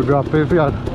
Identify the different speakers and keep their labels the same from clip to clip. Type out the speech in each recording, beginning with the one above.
Speaker 1: Olga Pywiat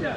Speaker 1: Yeah.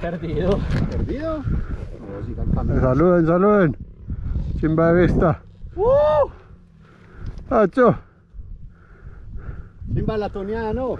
Speaker 1: Perdido.
Speaker 2: ¿Perdido? Eh,
Speaker 3: saluden, saluden. Chimba de vista.
Speaker 1: ¡Uh!
Speaker 2: Chimba la ¿no?